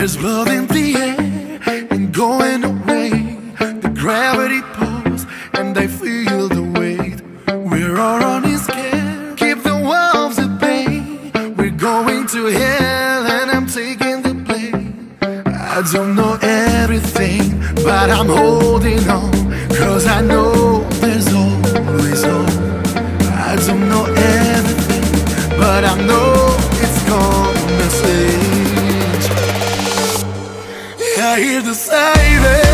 There's love in the air and going away. The gravity pulls and I feel the weight. We're all running scared. Keep the wolves at bay. We're going to hell and I'm taking the blame. I don't know everything, but I'm holding on. Cause I know there's always hope. I don't know everything, but I know I hear the siren.